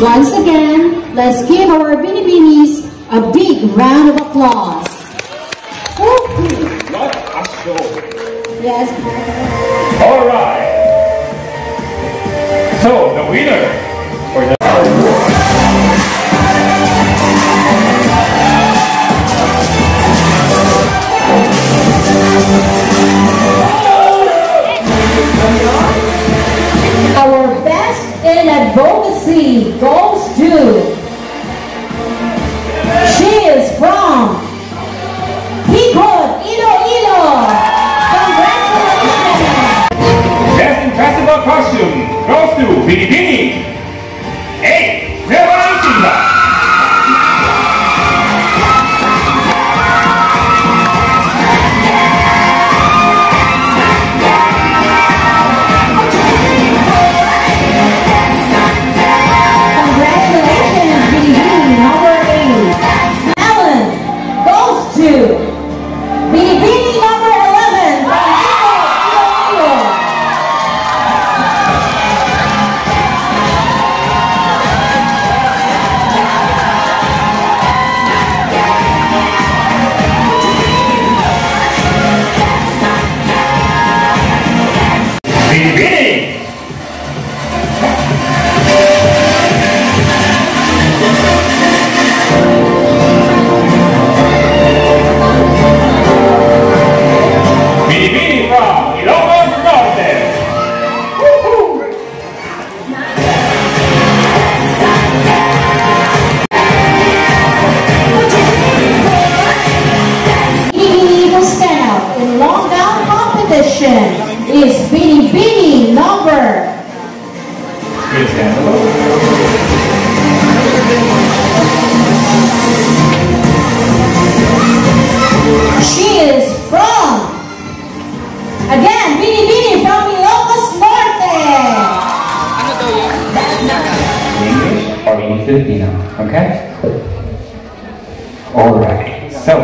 Once again, let's give our Binibinis a big round of applause. What a show! Yes. All right. So the winner for the again, Binibini from Ilocos Norte. English or in Filipino, okay? Alright, so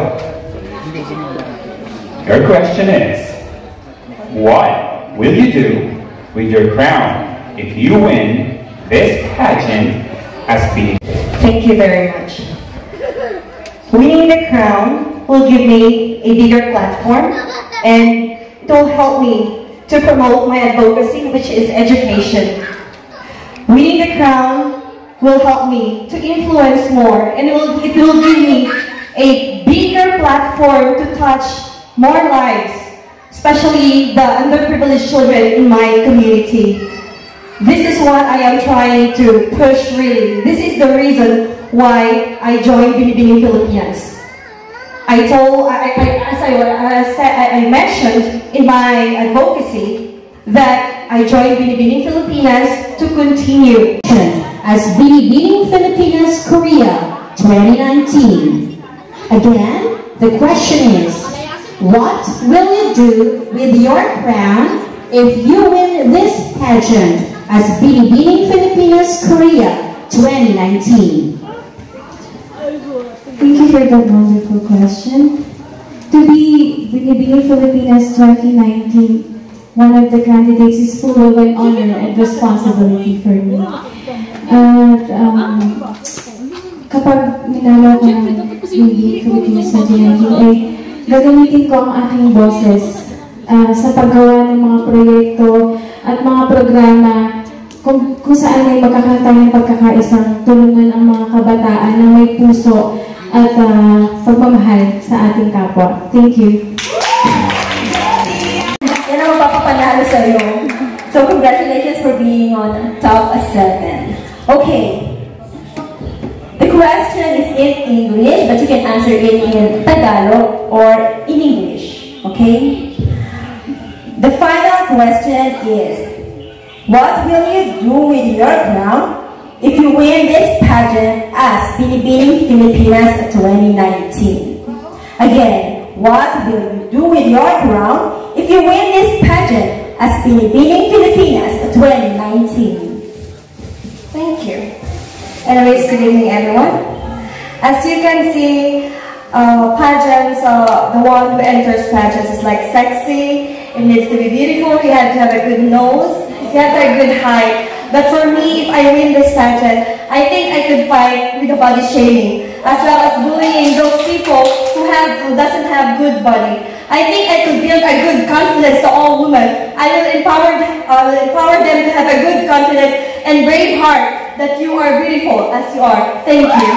your question is what will you do with your crown if you win this pageant as the Thank you very much. Winning the crown will give me a bigger platform and it will help me to promote my advocacy, which is education. Winning the crown will help me to influence more and it will, it will give me a bigger platform to touch more lives, especially the underprivileged children in my community. This is what I am trying to push really. This is the reason why I joined Binibining Filipinas. I told, I, I, as, I, as I, mentioned in my advocacy, that I joined Binibining Filipinas to continue. As Binibining Filipinas Korea 2019. Again, the question is, what will you do with your crown if you win this pageant as Binibining Filipinas Korea 2019? Thank you for that wonderful question. To be Binibining Filipinas 2019, one of the candidates is full of an honor and responsibility for me. At um, kapag minalo ko ng Binibining Filipinas 2019, ay gagamitin ko ang aking boses ah, sa paggawa ng mga proyekto at mga programa kung, kung saan ay magkakatayang pagkakaisang tulungan ang mga kabataan na may puso at ah, pagmamahal sa ating kapwa. Thank you. Yan ang mapapapanalo sa'yo. So congratulations for being on top 7. Okay. The question is in English, but you can answer it in Tagalog or in English. Okay? The final question is, what will you do with your crown if you win this pageant as Binibining Filipinas 2019? Again, what will you do with your crown if you win this pageant as Binibining Filipinas 2019? Thank you. Anyways, good evening everyone. As you can see, uh, pageants, uh, the one who enters pageants is like sexy, it needs to be beautiful, you have to have a good nose, have a good height. But for me, if I win this pageant, I think I could fight with the body shaming, as well as bullying those people who have who doesn't have good body. I think I could build a good confidence to all women. I will empower them, I will empower them to have a good confidence and brave heart that you are beautiful as you are. Thank you.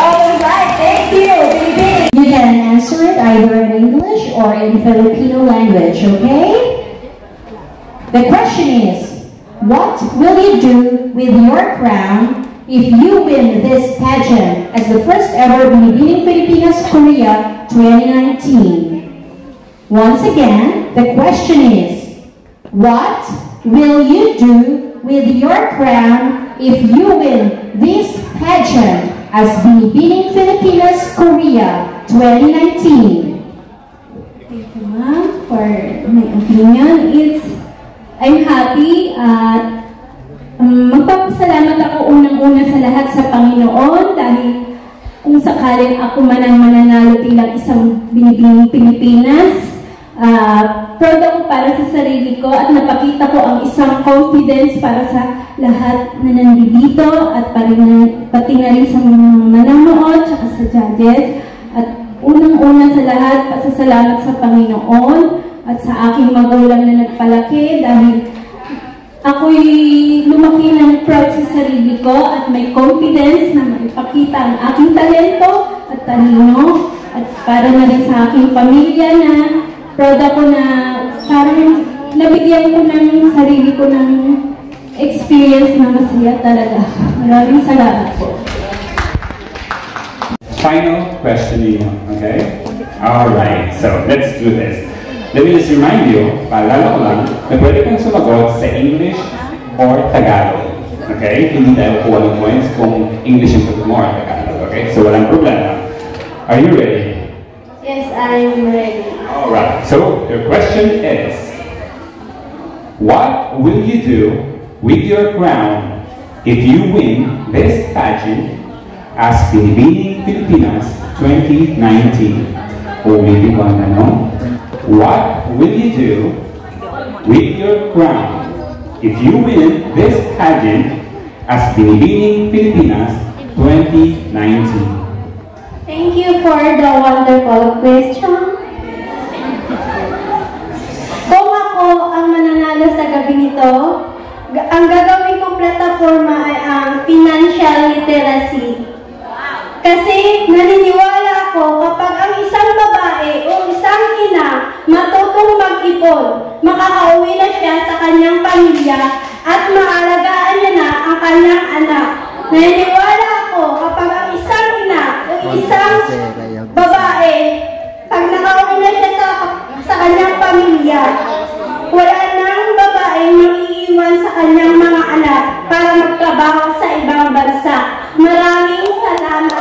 All right, thank you. You can answer it either in English or in Filipino language, okay? The question is, what will you do with your crown if you win this pageant as the first ever Binibining Filipinas Korea 2019? Once again, the question is, what will you do with your crown if you win this pageant as Binibining Filipinas Korea 2019? Thank you, ma'am, for my opinion. It's, I'm happy at um, magpapasalamat ako unang-una sa lahat sa Panginoon dahil kung sakaling ako man ang mananalo bilang isang binibining Pilipinas, ah, proud ako para sa sarili ko at napakita ko ang isang confidence para sa lahat na nandito at pati na, pati na rin sa mga manonood at sa judges. At unang-una sa lahat, pasasalamat sa Panginoon at sa aking magulang na nagpalaki dahil ako'y lumaki ng proud sa sarili ko at may confidence na maipakita ang aking talento at talino at para na rin sa aking pamilya na proud ako na parang nabigyan ko ng sarili ko ng experience na masaya talaga. Maraming salamat po. Final questioning, okay? Alright, so let's do this. Let me just remind you, paalala na pwede kang sumagot sa English or Tagalog. Okay? Hindi tayo kuha ng points kung English yung sagot mo or Tagalog. Okay? So walang problema. Are you ready? Yes, I am ready. Alright, so your question is, what will you do with your crown if you win this pageant as Binibining Pilipinas 2019? Ulitin ko ang tanong. What will you do with your crown if you win this pageant as Binibining Pilipinas 2019? Thank you for the wonderful question. Kung ako ang mananalo sa gabi nito, ang gagawin kong plataforma ay ang financial literacy. Kasi naniniwala mag-ipon, makakauwi na siya sa kanyang pamilya at maalagaan niya na ang kanyang anak. Naniniwala ako kapag ang isang ina o isang babae, pag nakauwi na siya sa, sa kanyang pamilya, wala nang babae mag-iiwan sa kanyang mga anak para magtrabaho sa ibang bansa. Maraming salamat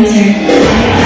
Okay.